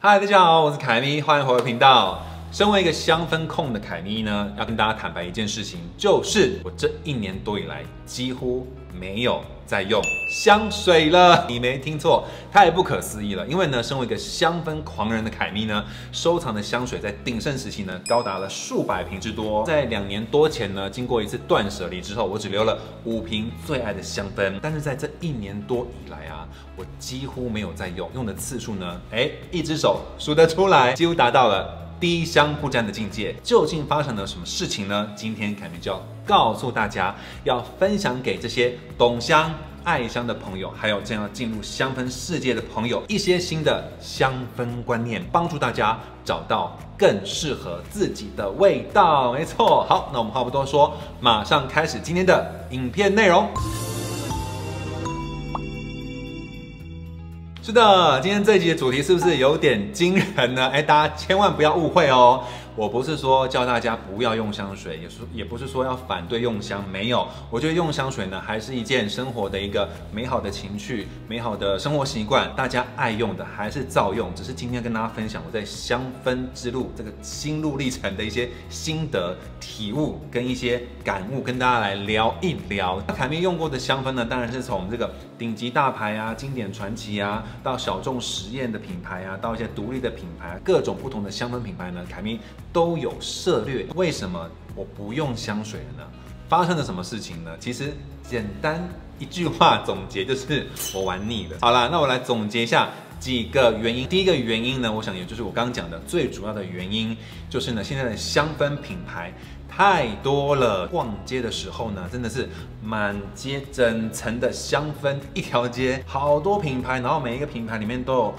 嗨，大家好，我是凯咪，欢迎回到频道。身为一个香氛控的凯咪呢，要跟大家坦白一件事情，就是我这一年多以来几乎没有在用香水了。你没听错，太不可思议了。因为呢，身为一个香氛狂人的凯咪呢，收藏的香水在鼎盛时期呢，高达了数百瓶之多。在两年多前呢，经过一次断舍离之后，我只留了五瓶最爱的香氛。但是在这一年多以来啊，我几乎没有在用，用的次数呢，哎，一只手数得出来，几乎达到了。滴香不沾的境界，究竟发生了什么事情呢？今天凯明就要告诉大家，要分享给这些懂香、爱香的朋友，还有正要进入香氛世界的朋友一些新的香氛观念，帮助大家找到更适合自己的味道。没错，好，那我们话不多说，马上开始今天的影片内容。是的，今天这一集的主题是不是有点惊人呢？哎，大家千万不要误会哦。我不是说叫大家不要用香水，也是也不是说要反对用香，没有。我觉得用香水呢，还是一件生活的一个美好的情趣、美好的生活习惯，大家爱用的还是照用。只是今天跟大家分享我在香氛之路这个心路历程的一些心得体悟跟一些感悟，跟大家来聊一聊。那凯咪用过的香氛呢，当然是从这个顶级大牌啊、经典传奇啊，到小众实验的品牌啊，到一些独立的品牌，各种不同的香氛品牌呢，凯明。都有涉略，为什么我不用香水了呢？发生了什么事情呢？其实简单一句话总结就是我玩腻了。好啦，那我来总结一下几个原因。第一个原因呢，我想也就是我刚刚讲的最主要的原因，就是呢现在的香氛品牌太多了。逛街的时候呢，真的是满街整层的香氛，一条街好多品牌，然后每一个品牌里面都有。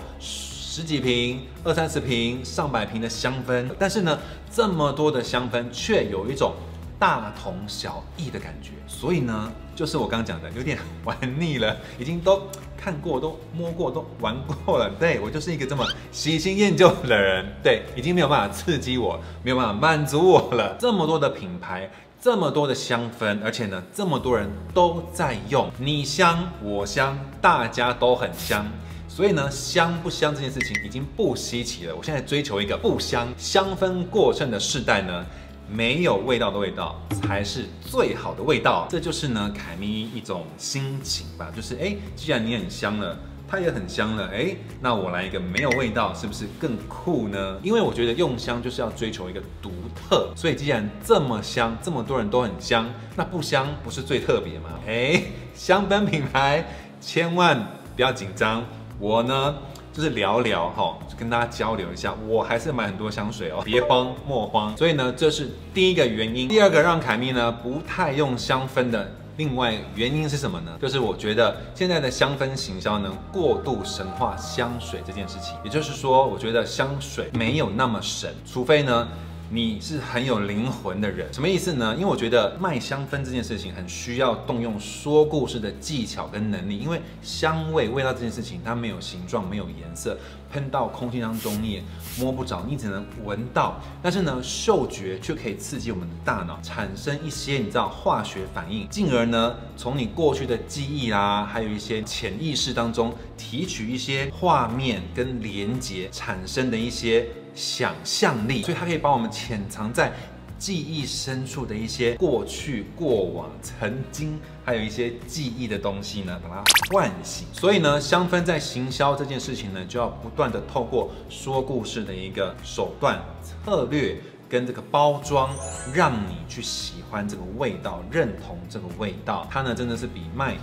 十几瓶、二三十瓶、上百瓶的香氛，但是呢，这么多的香氛却有一种大同小异的感觉，所以呢，就是我刚刚讲的，有点玩腻了，已经都看过、都摸过、都玩过了。对我就是一个这么喜新厌旧的人，对，已经没有办法刺激我，没有办法满足我了。这么多的品牌，这么多的香氛，而且呢，这么多人都在用，你香我香，大家都很香。所以呢，香不香这件事情已经不稀奇了。我现在追求一个不香、香氛过剩的世代呢，没有味道的味道才是最好的味道。这就是呢，凯咪一种心情吧。就是哎，既然你很香了，它也很香了，哎，那我来一个没有味道，是不是更酷呢？因为我觉得用香就是要追求一个独特。所以既然这么香，这么多人都很香，那不香不是最特别吗？哎，香氛品牌千万不要紧张。我呢，就是聊聊哈，跟大家交流一下。我还是买很多香水哦，别慌莫慌。所以呢，这是第一个原因。第二个让凯蜜呢不太用香氛的另外原因是什么呢？就是我觉得现在的香氛行销呢过度神化香水这件事情。也就是说，我觉得香水没有那么神，除非呢。你是很有灵魂的人，什么意思呢？因为我觉得卖香氛这件事情很需要动用说故事的技巧跟能力，因为香味、味道这件事情它没有形状、没有颜色，喷到空气当中你也摸不着，你只能闻到。但是呢，嗅觉却可以刺激我们的大脑，产生一些你知道化学反应，进而呢，从你过去的记忆啦，还有一些潜意识当中提取一些画面跟连接，产生的一些。想象力，所以它可以把我们潜藏在记忆深处的一些过去、过往、曾经，还有一些记忆的东西呢，把它唤醒。所以呢，香氛在行销这件事情呢，就要不断的透过说故事的一个手段、策略跟这个包装，让你去喜欢这个味道，认同这个味道。它呢，真的是比卖。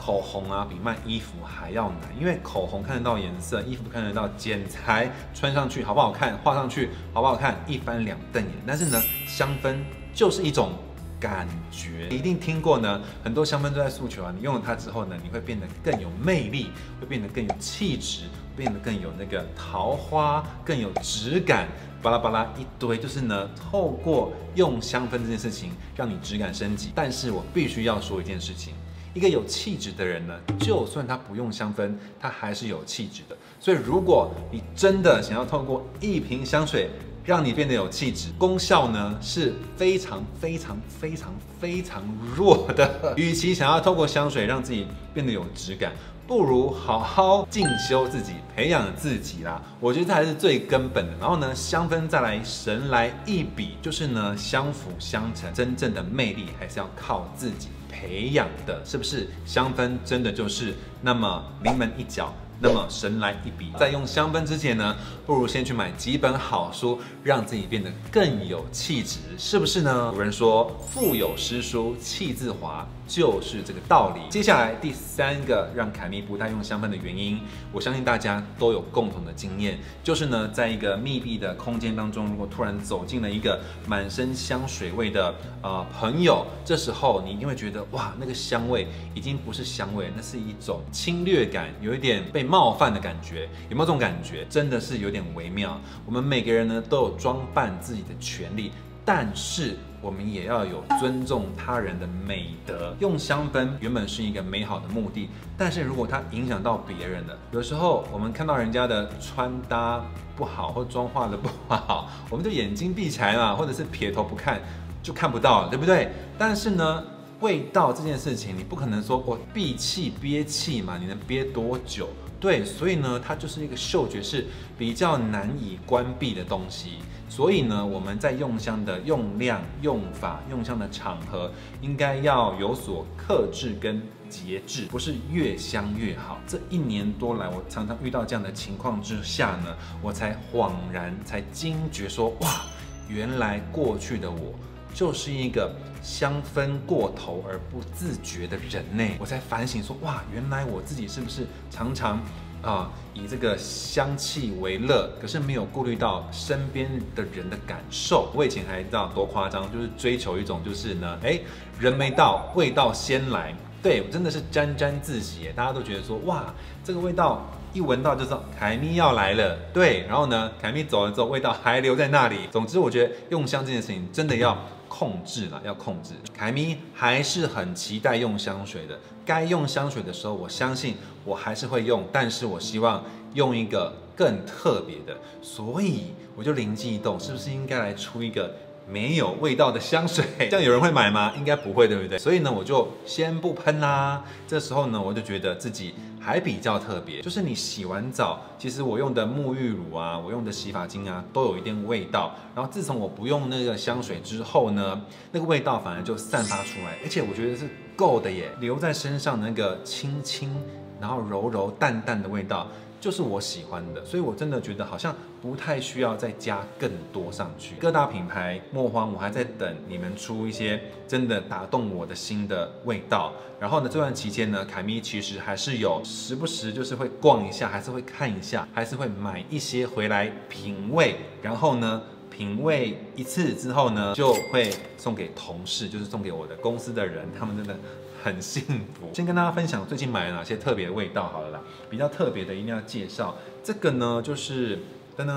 口红啊，比卖衣服还要难，因为口红看得到颜色，衣服看得到剪裁，穿上去好不好看，画上去好不好看，一翻两瞪眼。但是呢，香氛就是一种感觉，你一定听过呢。很多香氛都在诉求啊，你用了它之后呢，你会变得更有魅力，会变得更有气质，变得更有那个桃花，更有质感，巴拉巴拉一堆，就是呢，透过用香氛这件事情，让你质感升级。但是我必须要说一件事情。一个有气质的人呢，就算他不用香氛，他还是有气质的。所以，如果你真的想要透过一瓶香水让你变得有气质，功效呢是非常非常非常非常弱的。与其想要透过香水让自己变得有质感，不如好好进修自己，培养自己啦。我觉得这才是最根本的。然后呢，香氛再来神来一笔，就是呢相辅相成，真正的魅力还是要靠自己培养的，是不是？香氛真的就是那么临门一脚。那么神来一笔，在用香氛之前呢，不如先去买几本好书，让自己变得更有气质，是不是呢？有人说“腹有诗书气自华”，就是这个道理。接下来第三个让凯蜜不太用香氛的原因，我相信大家都有共同的经验，就是呢，在一个密闭的空间当中，如果突然走进了一个满身香水味的呃朋友，这时候你一定会觉得哇，那个香味已经不是香味，那是一种侵略感，有一点被。冒犯的感觉有没有这种感觉？真的是有点微妙。我们每个人呢都有装扮自己的权利，但是我们也要有尊重他人的美德。用香氛原本是一个美好的目的，但是如果它影响到别人了，有时候我们看到人家的穿搭不好或妆化的不好，我们就眼睛闭起来嘛，或者是撇头不看，就看不到了，对不对？但是呢，味道这件事情，你不可能说我闭气憋气嘛，你能憋多久？对，所以呢，它就是一个嗅觉是比较难以关闭的东西。所以呢，我们在用香的用量、用法、用香的场合，应该要有所克制跟节制，不是越香越好。这一年多来，我常常遇到这样的情况之下呢，我才恍然，才惊觉说，哇，原来过去的我。就是一个香氛过头而不自觉的人呢，我才反省说，哇，原来我自己是不是常常啊以这个香气为乐，可是没有顾虑到身边的人的感受。我以前还知道多夸张，就是追求一种就是呢，哎，人没到，味道先来。对我真的是沾沾自喜，大家都觉得说，哇，这个味道一闻到就知道凯咪要来了。对，然后呢，凯咪走了之后，味道还留在那里。总之，我觉得用香这件事情真的要。控制了，要控制。凯咪还是很期待用香水的，该用香水的时候，我相信我还是会用，但是我希望用一个更特别的，所以我就灵机一动，是不是应该来出一个？没有味道的香水，这样有人会买吗？应该不会，对不对？所以呢，我就先不喷啦。这时候呢，我就觉得自己还比较特别，就是你洗完澡，其实我用的沐浴乳啊，我用的洗发精啊，都有一定味道。然后自从我不用那个香水之后呢，那个味道反而就散发出来，而且我觉得是够的耶，留在身上那个轻轻，然后柔柔淡淡的味道。就是我喜欢的，所以我真的觉得好像不太需要再加更多上去。各大品牌莫慌，我还在等你们出一些真的打动我的心的味道。然后呢，这段期间呢，凯咪其实还是有时不时就是会逛一下，还是会看一下，还是会买一些回来品味。然后呢，品味一次之后呢，就会送给同事，就是送给我的公司的人，他们真的。很幸福。先跟大家分享最近买了哪些特别的味道好了啦，比较特别的一定要介绍。这个呢就是噔噔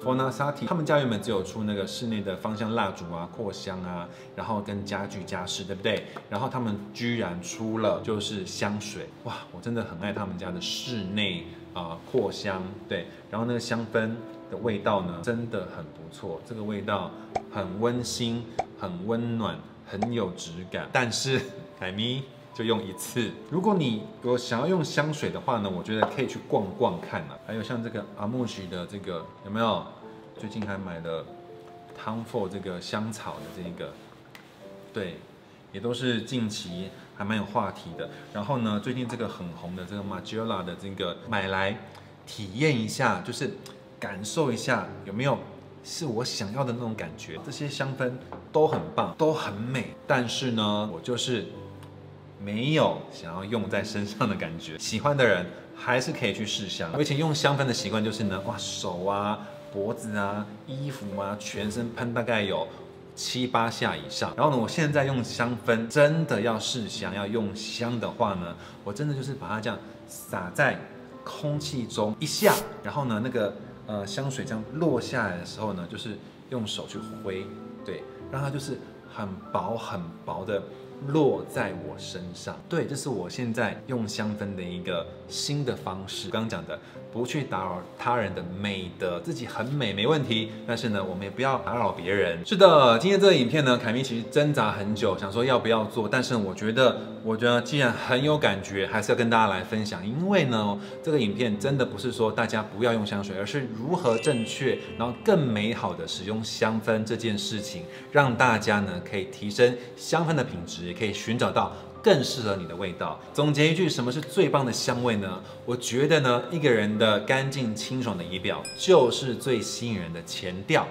f o n a s a t i 他们家原本只有出那个室内的芳香蜡烛啊、扩香啊，然后跟家具家饰，对不对？然后他们居然出了就是香水，哇！我真的很爱他们家的室内啊扩香，对。然后那个香氛的味道呢，真的很不错，这个味道很温馨、很温暖、很有质感，但是。凯咪就用一次。如果你有想要用香水的话呢，我觉得可以去逛逛看啊。还有像这个阿木奇的这个有没有？最近还买了 Tom Ford 这个香草的这个，对，也都是近期还蛮有话题的。然后呢，最近这个很红的这个 Magella 的这个买来体验一下，就是感受一下有没有是我想要的那种感觉。这些香氛都很棒，都很美。但是呢，我就是。没有想要用在身上的感觉，喜欢的人还是可以去试香。我以前用香氛的习惯就是呢，哇，手啊、脖子啊、衣服啊，全身喷大概有七八下以上。然后呢，我现在用香氛，真的要试香要用香的话呢，我真的就是把它这样撒在空气中一下，然后呢，那个呃香水这样落下来的时候呢，就是用手去挥，对，让它就是很薄很薄的。落在我身上。对，这是我现在用香氛的一个新的方式。刚刚讲的，不去打扰他人的美德，自己很美没问题，但是呢，我们也不要打扰别人。是的，今天这个影片呢，凯咪其实挣扎很久，想说要不要做，但是我觉得，我觉得既然很有感觉，还是要跟大家来分享。因为呢，这个影片真的不是说大家不要用香水，而是如何正确，然后更美好的使用香氛这件事情，让大家呢可以提升香氛的品质。也可以寻找到更适合你的味道。总结一句，什么是最棒的香味呢？我觉得呢，一个人的干净清爽的仪表就是最吸引人的前调，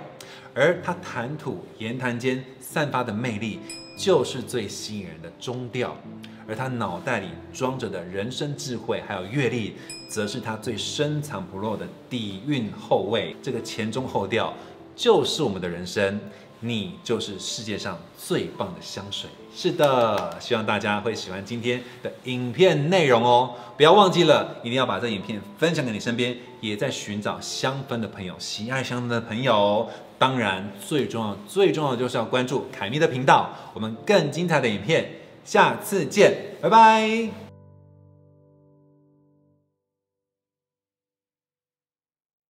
而他谈吐言谈间散发的魅力就是最吸引人的中调，而他脑袋里装着的人生智慧还有阅历，则是他最深藏不露的底蕴后味。这个前中后调就是我们的人生。你就是世界上最棒的香水。是的，希望大家会喜欢今天的影片内容哦。不要忘记了，一定要把这影片分享给你身边也在寻找香氛的朋友、喜爱香氛的朋友。当然，最重要、最重要的就是要关注凯咪的频道。我们更精彩的影片，下次见，拜拜。